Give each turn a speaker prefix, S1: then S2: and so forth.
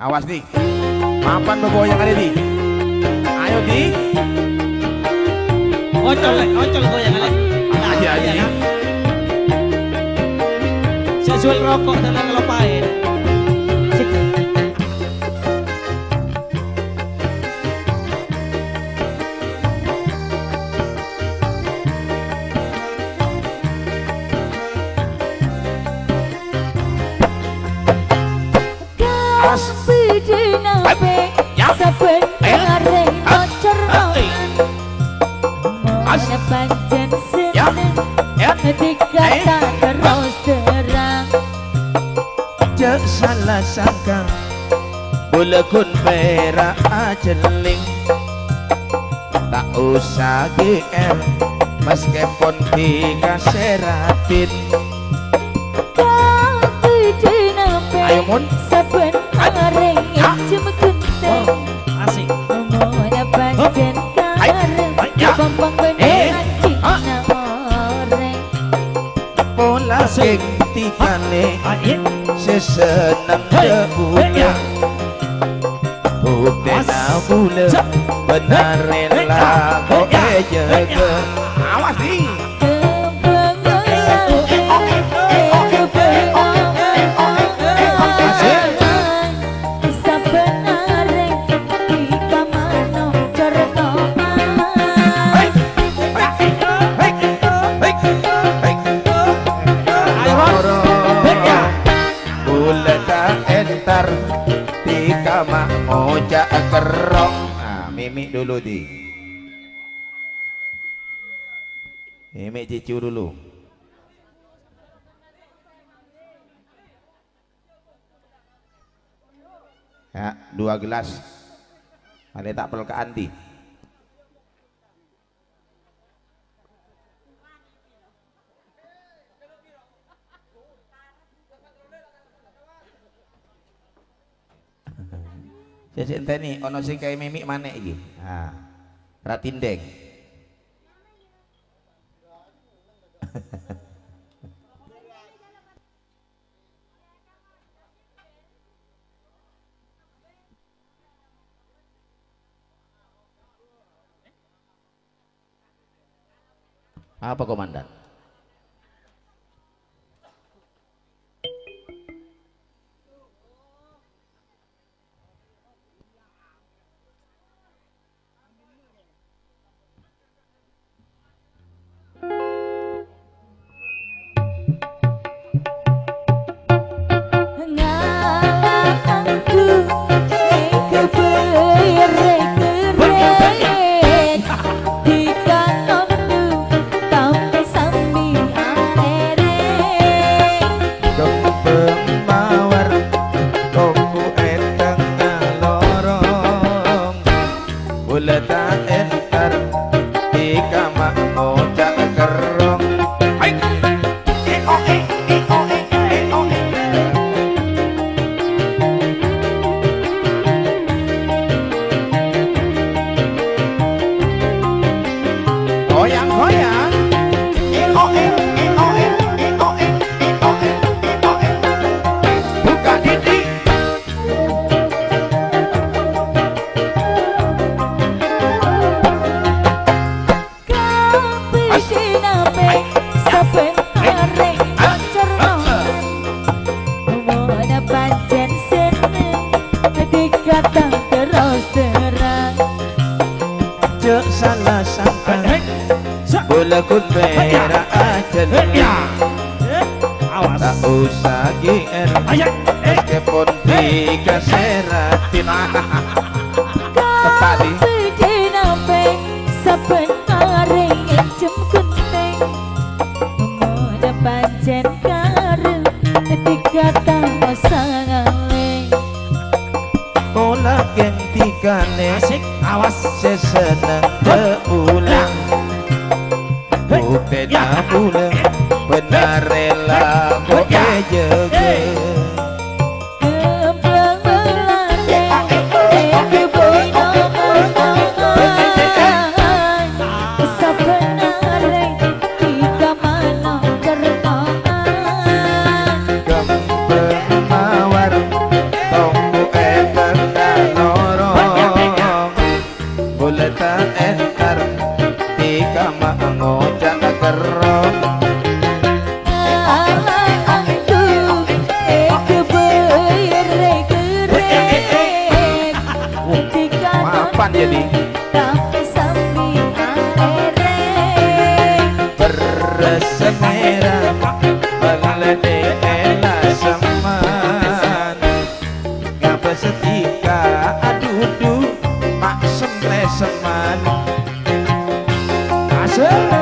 S1: Awas nih. Mapan bawa yang ada di. Ayo di.
S2: Ocol, ocol goyang lek.
S1: Iya, iya.
S2: Saya jual rokok dan ngelopain.
S1: Awas.
S3: Mana pancen
S1: Ya.
S3: seneng
S1: Ya.
S3: Dikata
S1: Eh.
S3: terus terang
S1: Cek salah sangka. Bulekun perak ajeling. Tak usah GR. Meskipun dikaseratin.
S3: Pidinape
S1: Ayo, Mun. sing
S2: tigane seseneng
S1: kebuka
S2: bukan
S1: aku
S2: le
S1: benar rela kok ejek awas nih ojak kerong Nah, mimik dulu di. Mimik cicu dulu. Ya, dua gelas. Ada tak perlu ke Andi Saya enteni ono sing kaya mimik mana iki? Ha. Ratindeng. Apa komandan? Papa. Merah aja
S2: Hey, ya. Eh, Awas.
S1: Tak usah GR.
S2: Eh.
S1: Meskipun dikaseratin Tepat di
S3: Pidinape saben areng jem genteng Mana pancen kareng dikata sangaleng
S1: Bola geng tikane
S2: Asik. Awas.
S1: Sesenang berulang peda pula benarela boje kapan jadi
S3: Tapi sambi aere
S1: bersemera balade ela seman ngapa setika adudu mak semle seman
S2: Asik.